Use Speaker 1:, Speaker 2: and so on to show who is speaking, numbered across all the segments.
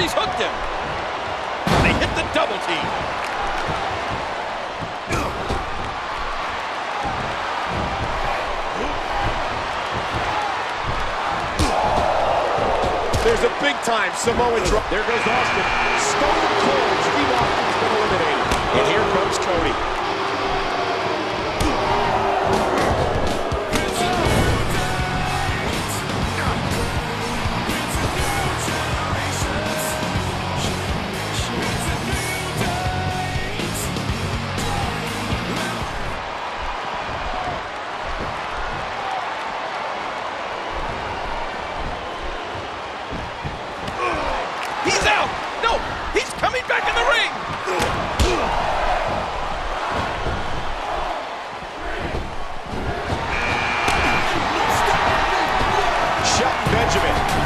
Speaker 1: him. They hit the double team.
Speaker 2: There's a big-time Samoan drop. There goes Austin. Stone cold. Steve Austin's been eliminated. And here comes Cody.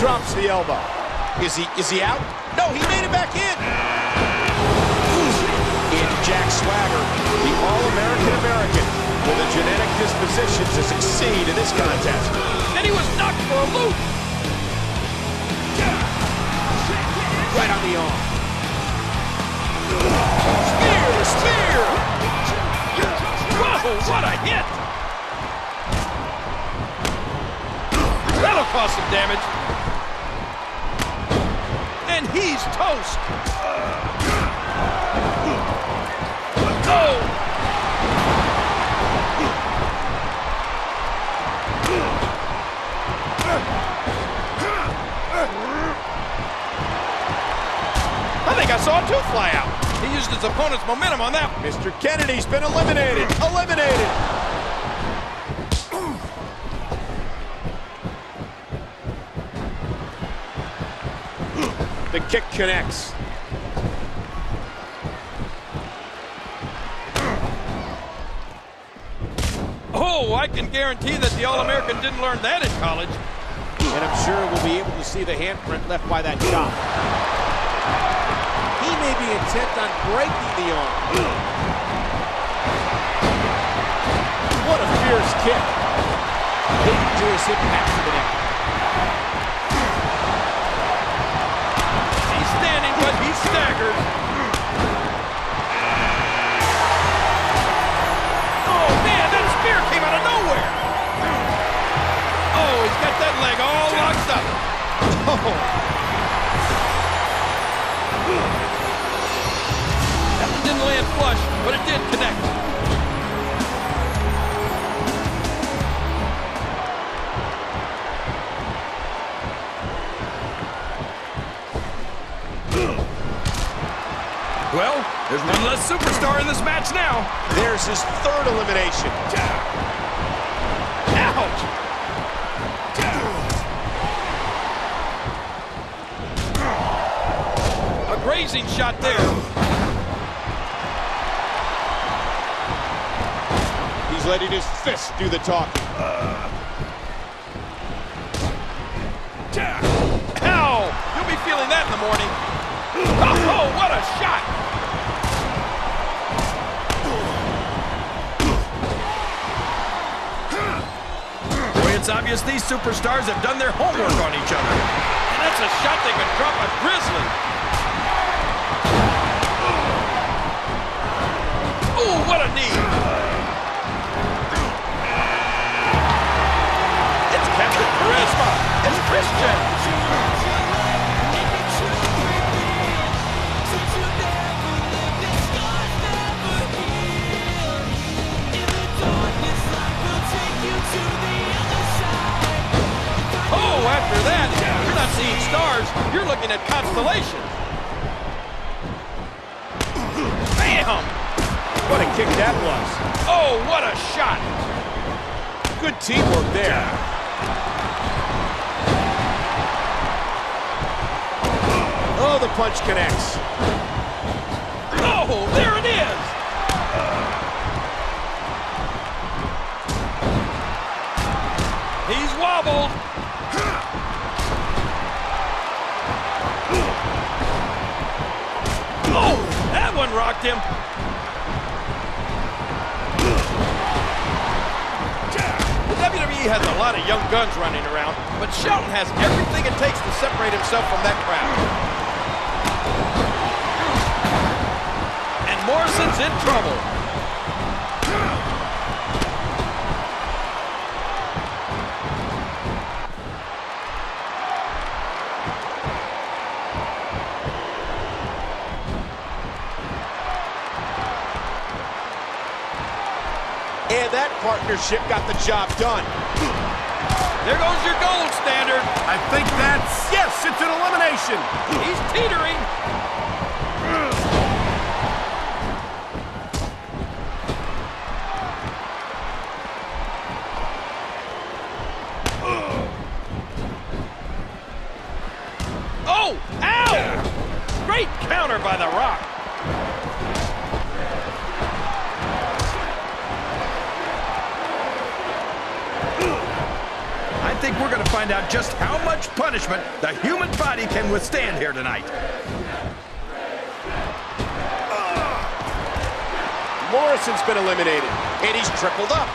Speaker 2: drops the elbow. Is he is he out? No, he made it back in. In Jack Swagger, the All-American American with a genetic disposition to succeed in this contest.
Speaker 1: And he was knocked for a loop.
Speaker 2: Right on the arm.
Speaker 1: Spear, spear. Whoa, what a hit. That'll cause some damage. And he's toast. I think I saw a tooth fly out. He used his opponent's momentum on that.
Speaker 2: Mr. Kennedy's been eliminated. Eliminated. The kick connects.
Speaker 1: Oh, I can guarantee that the All-American didn't learn that in college.
Speaker 2: And I'm sure we'll be able to see the handprint left by that shot. He may be intent on breaking the arm. What a fierce kick. Dangerous impact to the neck.
Speaker 1: He's Oh, man, that spear came out of nowhere. Oh. He's got that oh. one didn't land flush, but it did connect. In this match now.
Speaker 2: There's his third elimination.
Speaker 1: Ouch! A grazing shot there.
Speaker 2: He's letting his fist do the talking.
Speaker 1: Ow! You'll be feeling that in the morning. Oh, what a shot! Obvious these superstars have done their homework on each other. And that's a shot they could drop a Grizzly. Seeing stars, you're looking at constellations. Bam!
Speaker 2: What a kick that was.
Speaker 1: Oh, what a shot.
Speaker 2: Good teamwork there. Oh, the punch connects.
Speaker 1: Oh, there one rocked him. The WWE has a lot of young guns running around, but Shelton has everything it takes to separate himself from that crowd. And Morrison's in trouble.
Speaker 2: That partnership got the job done.
Speaker 1: There goes your gold standard.
Speaker 3: I think that's, yes, it's an elimination.
Speaker 1: He's teetering. Oh, ow! Great counter by The Rock.
Speaker 4: We're going to find out just how much punishment the human body can withstand here tonight. Ah!
Speaker 2: Morrison's been eliminated, and he's tripled up.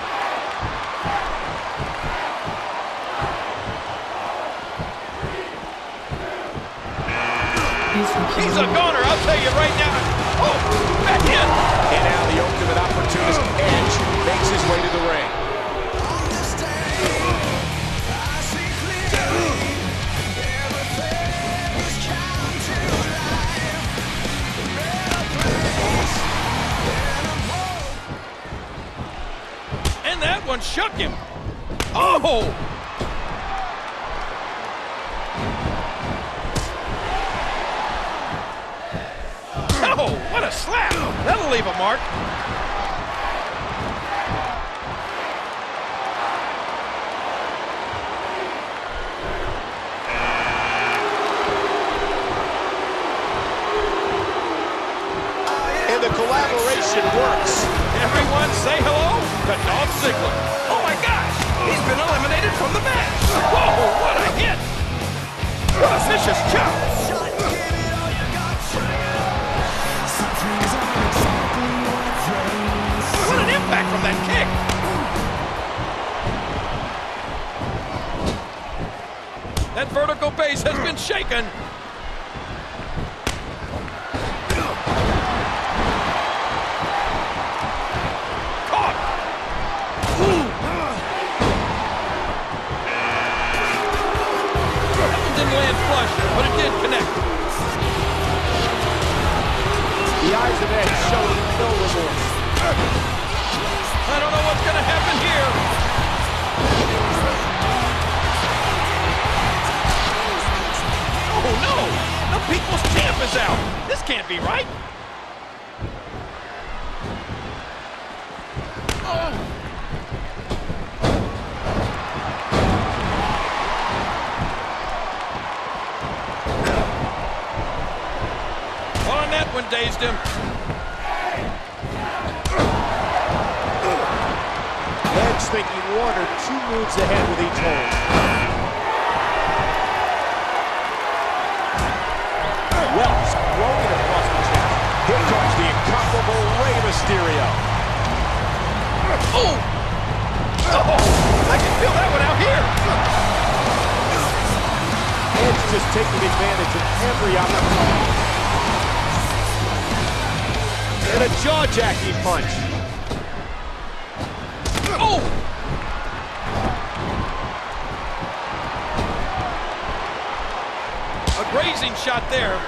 Speaker 1: He's a goner, I'll tell you right now. Oh,
Speaker 2: And
Speaker 1: that one shook him. Oh! Oh, what a slap! That'll leave a mark.
Speaker 2: And the collaboration works.
Speaker 1: Everyone say hello to Dolph Ziggler. Oh my gosh, he's been eliminated from the match. Whoa, what a hit! A vicious chop. What an impact from that kick! That vertical base has been shaken. Can't be right! Oh, and that one dazed him.
Speaker 2: Edge thinking one or two moves ahead with each hold. Wells rolling incomparable Rey Mysterio.
Speaker 1: Oh! Oh! I can feel that one out here!
Speaker 2: Edge just taking advantage of every opportunity. And a jaw-jacking punch.
Speaker 1: Oh! A grazing shot there.